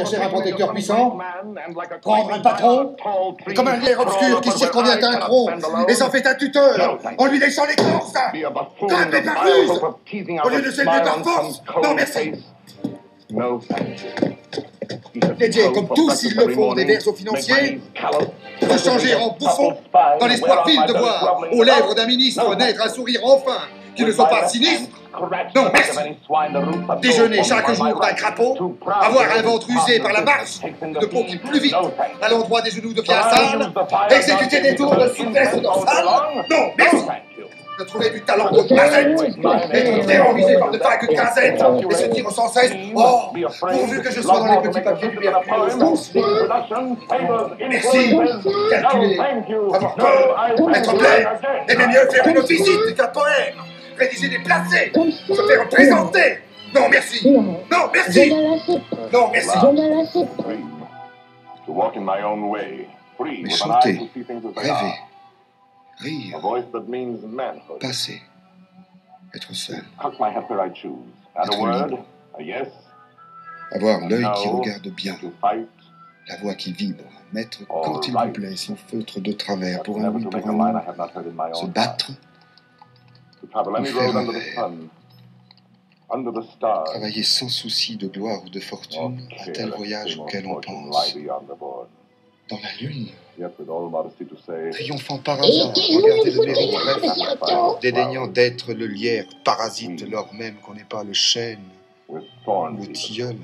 Chercher un protecteur puissant, prendre un patron, et comme un lierre obscur qui circonvient un tronc et s'en fait un tuteur, en lui laissant l'écorce Grimper par ruse Au lieu de s'élever par force. Non, merci. Dédié, comme tous ils le font, des vers aux financiers, de changer en bouffon, dans l'espoir vil de voir aux lèvres d'un ministre naître un sourire enfin, qui ne soit pas sinistre. Non, merci. Déjeuner chaque jour d'un crapaud, avoir un ventre usé par la marche, de peau qui plus vite, à l'endroit des genoux devient sale, exécuter des tours de souplesse dorsale. Non, merci. de trouver du talent de mazette, être terrorisé par de vagues de quinzettes, et se dire sans cesse Oh, pourvu que je sois dans les petits papiers du. Merci, calculer, avoir peur, être et même mieux faire une visite qu'un poème, rédiger des placés, se faire présenter. Non, merci. Non, merci. Non, merci. Mais chanter, rêver, rire, passer, être seul, être libre, avoir l'œil qui regarde bien, la voix qui vibre, mettre quand il vous plaît son feutre de travers pour un oui, pour un non, se battre, travailler sans souci de gloire ou de fortune, un tel voyage auquel on pense, dans la lune, Triomphant par hasard, regardez le mérite dédaignant d'être le lierre, parasite lors même qu'on n'est pas le chêne ou le tilleul.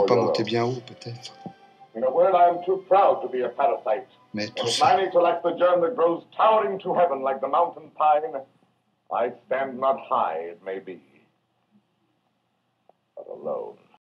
Peut pas monter bien haut, peut-être. In a word, I am too proud to be a parasite. And mining to lack the germ that grows towering to heaven like the mountain pine, I stand not high, it may be, but alone.